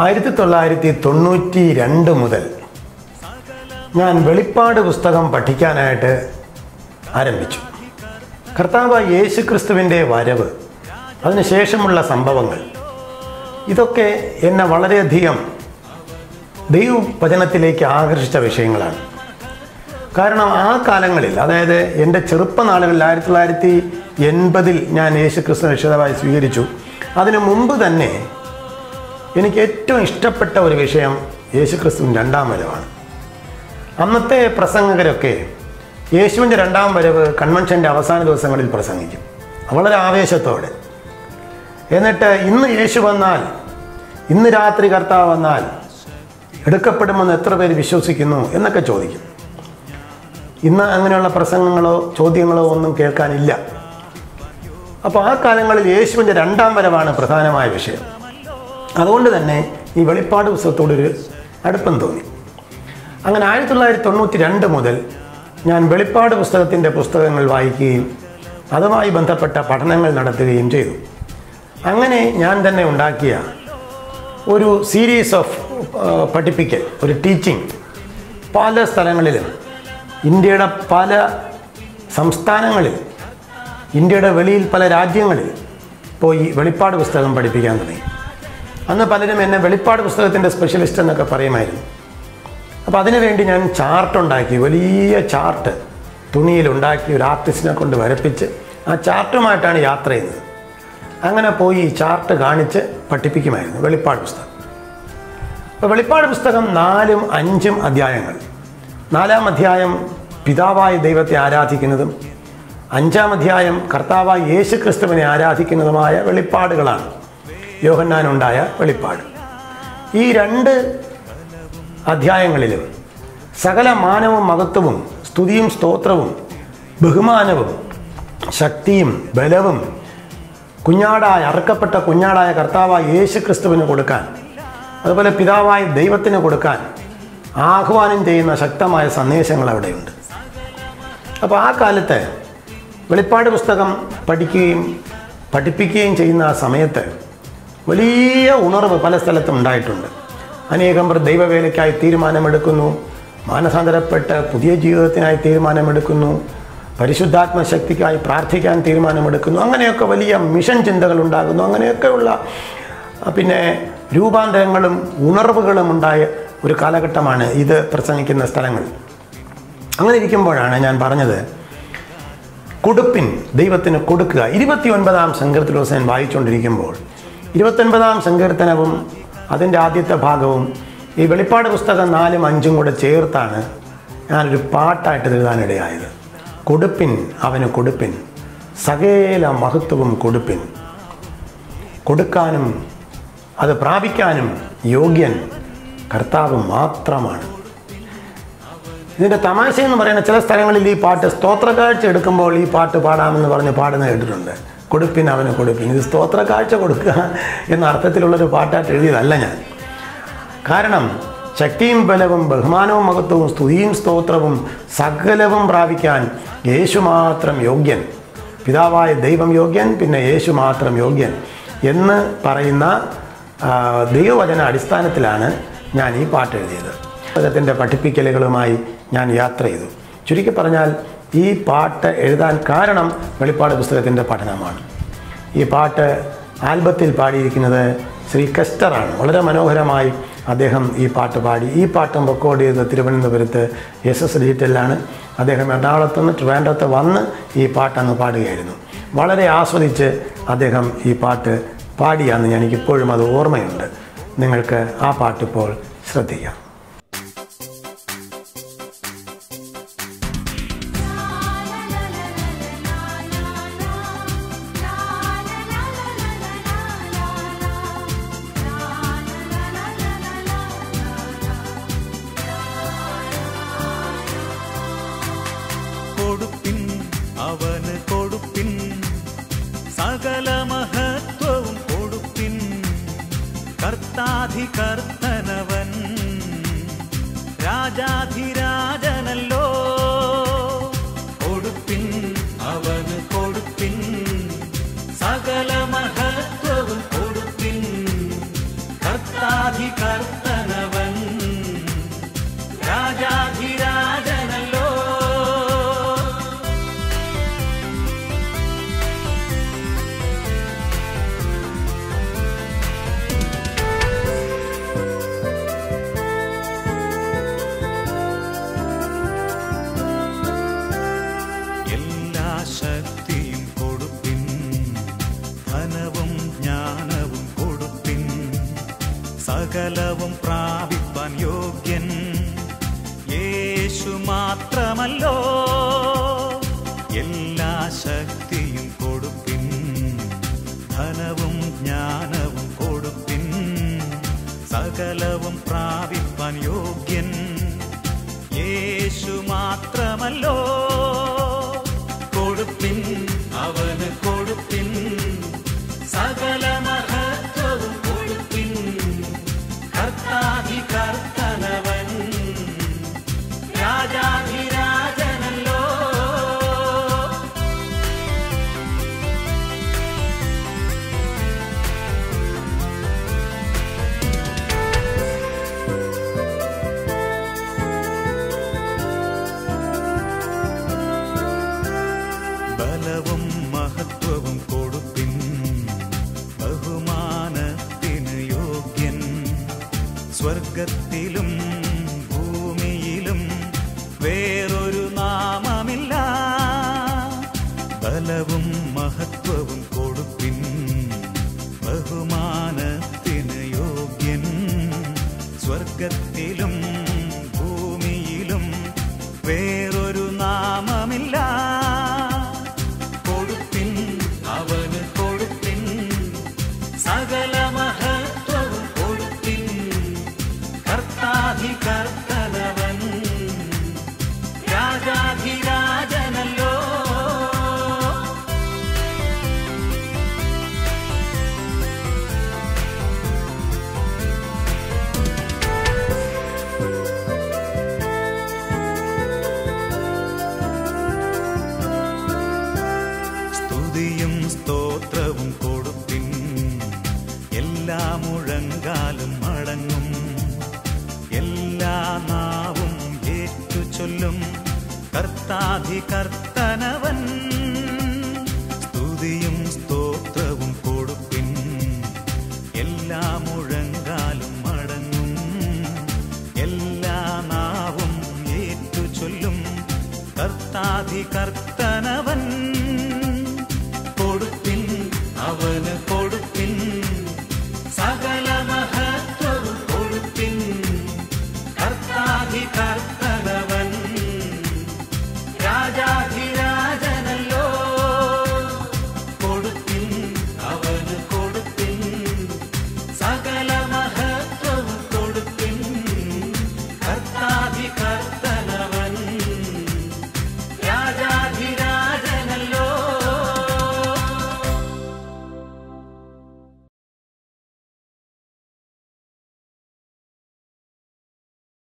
ആയിരത്തി തൊള്ളായിരത്തി തൊണ്ണൂറ്റി രണ്ട് മുതൽ ഞാൻ വെളിപ്പാട് പുസ്തകം പഠിക്കാനായിട്ട് ആരംഭിച്ചു. കർത്താവ് യേശു ക്രിസ്തുവിന്റെ വരവ് അതിനുശേഷമുള്ള സംഭവങ്ങൾ. ഇതൊക്കെ എന്നെ വളരെയധികം ദൈവവചനത്തിലേക്ക് ആകർഷിച്ച വിഷയങ്ങളാണ്. കാരണം ആ കാലങ്ങളിൽ അതായത് എന്റെ ചെറുപ്പനാളുകളിൽ ആയിരത്തി തൊള്ളായിരത്തി എൺപതിൽ ഞാൻ യേശു ക്രിസ്തു രക്ഷിതമായി സ്വീകരിച്ചു. അതിനു മുമ്പ് തന്നെ എനിക്ക് ഏറ്റവും ഇഷ്ടപ്പെട്ട ഒരു വിഷയം യേശുക്രിസ്തു രണ്ടാം വരവാണ്. അന്നത്തെ പ്രസംഗകരൊക്കെ യേശുവിന്റെ രണ്ടാം വരവ് കൺവെൻഷന്റെ അവസാന ദിവസങ്ങളിൽ പ്രസംഗിക്കും. വളരെ ആവേശത്തോടെ. എന്നിട്ട് ഇന്ന് യേശു വന്നാൽ ഇന്ന് രാത്രി കർത്താവ് വന്നാൽ എടുക്കപ്പെടുമെന്ന് എത്ര പേര് വിശ്വസിക്കുന്നു എന്നൊക്കെ ചോദിക്കും. ഇന്ന് അങ്ങനെയുള്ള പ്രസംഗങ്ങളോ ചോദ്യങ്ങളോ ഒന്നും കേൾക്കാനില്ല. അപ്പോൾ ആ കാലങ്ങളിൽ യേശുവിന്റെ രണ്ടാം വരവാണ് പ്രധാനമായ വിഷയം. അതുകൊണ്ട് തന്നെ ഈ വെളിപ്പാട് പുസ്തകത്തോടൊരു അടുപ്പം തോന്നി. അങ്ങനെ ആയിരത്തി തൊള്ളായിരത്തി തൊണ്ണൂറ്റി രണ്ട് മുതൽ ഞാൻ വെളിപ്പാട് പുസ്തകത്തിന്റെ പുസ്തകങ്ങൾ വായിക്കുകയും അതുമായി ബന്ധപ്പെട്ട പഠനങ്ങൾ നടത്തുകയും ചെയ്തു. അങ്ങനെ ഞാൻ തന്നെ ഉണ്ടാക്കിയ ഒരു സീരീസ് ഓഫ് പഠിപ്പിക്കൽ ഒരു ടീച്ചിങ് പല സ്ഥലങ്ങളിലും ഇന്ത്യയുടെ പല സംസ്ഥാനങ്ങളിൽ ഇന്ത്യയുടെ വെളിയിൽ പല രാജ്യങ്ങളിൽ പോയി വെളിപ്പാട് പുസ്തകം പഠിപ്പിക്കാൻ തുടങ്ങി. അന്ന് പലരും എന്നെ വെളിപ്പാട് പുസ്തകത്തിന്റെ സ്പെഷ്യലിസ്റ്റ് എന്നൊക്കെ പറയുമായിരുന്നു. അപ്പോൾ അതിനുവേണ്ടി ഞാൻ ചാർട്ട് ഉണ്ടാക്കി വലിയ ചാർട്ട് തുണിയിലുണ്ടാക്കി ഒരു ആർട്ടിസ്റ്റിനെ കൊണ്ട് വരപ്പിച്ച് ആ ചാർട്ടുമായിട്ടാണ് യാത്ര ചെയ്യുന്നത്. അങ്ങനെ പോയി ഈ ചാർട്ട് കാണിച്ച് പഠിപ്പിക്കുമായിരുന്നു വെളിപ്പാട് പുസ്തകം. അപ്പോൾ വെളിപ്പാട് പുസ്തകം നാലും അഞ്ചും അധ്യായങ്ങൾ. നാലാം അധ്യായം പിതാവായ ദൈവത്തെ ആരാധിക്കുന്നതും അഞ്ചാം അധ്യായം കർത്താവായ യേശു ക്രിസ്തുവിനെ ആരാധിക്കുന്നതുമായ വെളിപ്പാടുകളാണ് യോഹന്നാനുണ്ടായ വെളിപ്പാട്. ഈ രണ്ട് അധ്യായങ്ങളിലും സകല മാനവും മഹത്വവും സ്തുതിയും സ്തോത്രവും ബഹുമാനവും ശക്തിയും ബലവും കുഞ്ഞാടായ അറക്കപ്പെട്ട കുഞ്ഞാടായ കർത്താവായ യേശു ക്രിസ്തുവിന് കൊടുക്കാൻ അതുപോലെ പിതാവായ ദൈവത്തിന് കൊടുക്കാൻ ആഹ്വാനം ചെയ്യുന്ന ശക്തമായ സന്ദേശങ്ങൾ അവിടെയുണ്ട്. അപ്പോൾ ആ കാലത്ത് വെളിപ്പാട് പുസ്തകം പഠിക്കുകയും പഠിപ്പിക്കുകയും ചെയ്യുന്ന ആ സമയത്ത് വലിയ ഉണർവ് പല സ്ഥലത്തും ഉണ്ടായിട്ടുണ്ട്. അനേകം പേർ ദൈവവേലയ്ക്കായി തീരുമാനമെടുക്കുന്നു. മാനസാന്തരപ്പെട്ട് പുതിയ ജീവിതത്തിനായി തീരുമാനമെടുക്കുന്നു. പരിശുദ്ധാത്മ ശക്തിക്കായി പ്രാർത്ഥിക്കാൻ തീരുമാനമെടുക്കുന്നു. അങ്ങനെയൊക്കെ വലിയ മിഷൻ ചിന്തകൾ ഉണ്ടാകുന്നു. അങ്ങനെയൊക്കെയുള്ള പിന്നെ രൂപാന്തരങ്ങളും ഉണർവുകളും ഉണ്ടായ ഒരു കാലഘട്ടമാണ് ഇത് പ്രസംഗിക്കുന്ന സ്ഥലങ്ങൾ. അങ്ങനെ ഇരിക്കുമ്പോഴാണ് ഞാൻ പറഞ്ഞത് കൊടുപ്പിൻ ദൈവത്തിന് കൊടുക്കുക. ഇരുപത്തി ഒൻപതാം സങ്കീർത്തനോസ് ഞാൻ വായിച്ചുകൊണ്ടിരിക്കുമ്പോൾ ഇരുപത്തൊൻപതാം സങ്കീർത്തനവും അതിന്റെ ആദ്യത്തെ ഭാഗവും ഈ വെളിപ്പാട് പുസ്തകം നാലും അഞ്ചും കൂടെ ചേർത്താണ് ഞാനൊരു പാട്ടായിട്ട് എഴുതാനിടയായത്. കൊടുപ്പിൻ അവന് കൊടുപ്പിൻ. സകേല മഹത്വവും കൊടുപ്പിൻ. കൊടുക്കാനും അത് പ്രാപിക്കാനും യോഗ്യൻ കർത്താവ് മാത്രമാണ്. ഇതിന്റെ തമാശ എന്ന് പറയുന്ന ചില സ്ഥലങ്ങളിൽ ഈ പാട്ട് സ്തോത്രക്കാഴ്ച എടുക്കുമ്പോൾ ഈ പാട്ട് പാടാമെന്ന് പറഞ്ഞ് പാടുന്ന കേട്ടിട്ടുണ്ട്. കൊടുപ്പിൻ അവന് കൊടുപ്പിൻ ഇത് സ്തോത്ര കാഴ്ച കൊടുക്കുക എന്ന അർത്ഥത്തിലുള്ളൊരു പാട്ടായിട്ട് എഴുതിയതല്ല ഞാൻ. കാരണം ശക്തിയും ബലവും ബഹുമാനവും മഹത്വവും സ്തുതിയും സ്തോത്രവും സകലവും പ്രാപിക്കാൻ യേശു മാത്രം യോഗ്യൻ. പിതാവായ ദൈവം യോഗ്യൻ പിന്നെ യേശു മാത്രം യോഗ്യൻ എന്ന് പറയുന്ന ദൈവവചന അടിസ്ഥാനത്തിലാണ് ഞാൻ ഈ പാട്ട് എഴുതിയത്. അദ്ദേഹത്തിന്റെ പഠിപ്പിക്കലുകളുമായി ഞാൻ യാത്ര ചെയ്തു. ചുരുക്കി പറഞ്ഞാൽ ഈ പാട്ട് എഴുതാൻ കാരണം വെളിപ്പാട് പുസ്തകത്തിന്റെ പഠനമാണ്. ഈ പാട്ട് ആൽബത്തിൽ പാടിയിരിക്കുന്നത് ശ്രീ കെസ്റ്ററാണ്. വളരെ മനോഹരമായി അദ്ദേഹം ഈ പാട്ട് പാടി. ഈ പാട്ടും റെക്കോർഡ് ചെയ്ത് തിരുവനന്തപുരത്ത് എസ് എസ് ഡിജിറ്റലിലാണ് അദ്ദേഹം എറണാകുളത്ത് നിന്ന് ട്രിവാൻഡ്രത്ത് വന്ന് ഈ പാട്ടങ്ങ് പാടുകയായിരുന്നു. വളരെ ആസ്വദിച്ച് അദ്ദേഹം ഈ പാട്ട് പാടിയാന്ന് എനിക്കിപ്പോഴും അത് ഓർമ്മയുണ്ട്. നിങ്ങൾക്ക് ആ പാട്ടിപ്പോൾ ശ്രദ്ധിക്കാം. സകല മഹത്വവും കൊടുപ്പിൻ കർത്താധികർത്തനവൻ സകലവും പ്രാപിപ്പാൻ യോഗ്യൻ. യേശു മാത്രമല്ലോ എല്ലാ ശക്തിയും കൊടുപ്പിൻ. ധനവും ജ്ഞാനവും കൊടുപ്പിൻ. സകലവും പ്രാപിപ്പാൻ ബലവും മഹത്വവും കൊടുപ്പിൻ ബഹുമാനത്തിന് യോഗ്യൻ. സ്വർഗത്തിലും ഭൂമിയിലും വേറൊരു നാമമില്ല. ബലവും മഹത്വവും എല്ലാ മുഴങ്കാലും മടങ്ങും. എല്ലാ നാവും ഏറ്റു ചൊല്ലും കർത്താധി കർത്തനവൻ. സ്തുതിയും സ്തോത്രവും കൊടുപ്പിൻ. എല്ലാ മുഴങ്കാലും മടങ്ങും. എല്ലാ നാവും ഏറ്റു ചൊല്ലും കർത്താധികർത്ത picar